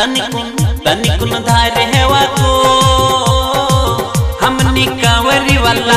तनिकुन तनिकुन धारे है वाको हमनी कांवरी वाला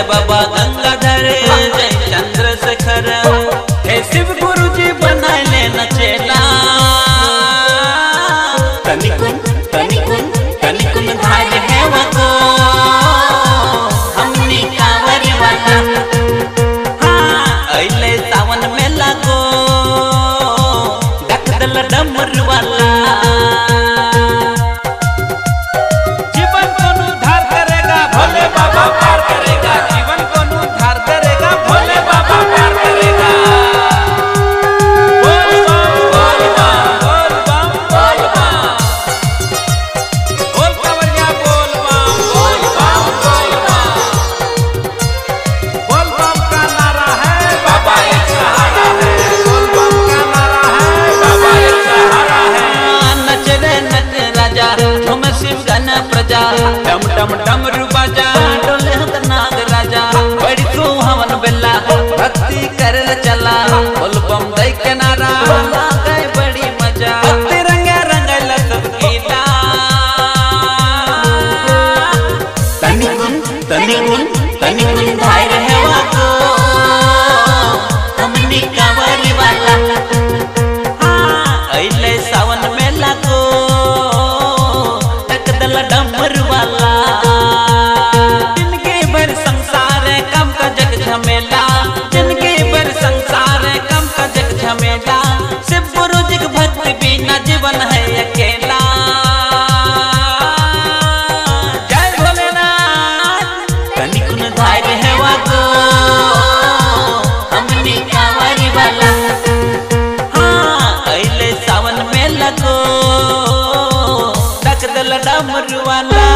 जय बाबा गंगाधर जय चंद्रशेखर हे शिव गुरु जी बना लेना चेला तनिकुन तनिकुन वाला हाँ अइले सावन में लागो बाजा डोले हत नाग राजा। बड़ी तू हवन बेला भक्ति करल चला। बोल बम दई के नारा लागे बड़ी मज़ा। तिरंगा रंगल सब गीता तनिकुन तनिकुन तनिकुन धाय रहे वाको। जीवन है अकेला। जय भोलेनाथ तनिक न धार है वागो तो। हमनी कांवरी वाला। हाँ, अइले सावन में लगो। डक दल डमरू वाला।